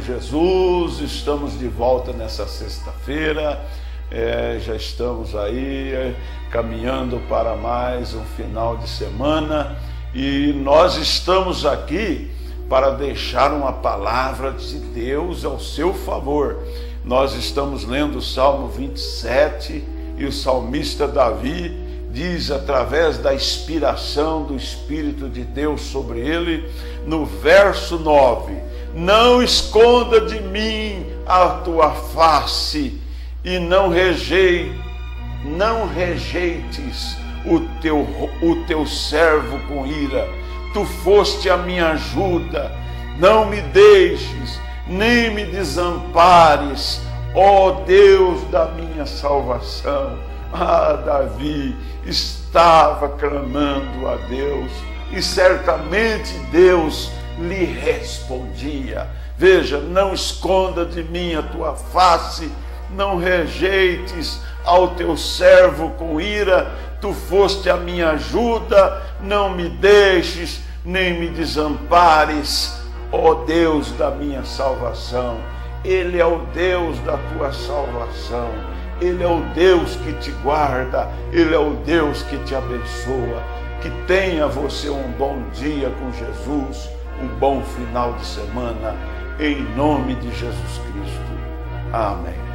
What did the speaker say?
Jesus, estamos de volta nessa sexta-feira. É, já estamos aí é, caminhando para mais um final de semana e nós estamos aqui para deixar uma palavra de Deus ao seu favor. Nós estamos lendo o Salmo 27 e o salmista Davi diz através da inspiração do Espírito de Deus sobre ele, no verso 9: Não esconda de mim a tua face e não rejeite, não rejeites o teu, o teu servo com ira. Tu foste a minha ajuda, não me deixes, nem me desampares, ó Deus da minha salvação. Ah, Davi estava clamando a Deus e certamente Deus lhe respondia. Veja, não esconda de mim a tua face, não rejeites ao teu servo com ira, tu foste a minha ajuda, não me deixes, nem me desampares, ó Deus da minha salvação. Ele é o Deus da tua salvação. Ele é o Deus que te guarda, Ele é o Deus que te abençoa. Que tenha você um bom dia com Jesus, um bom final de semana, em nome de Jesus Cristo. Amém.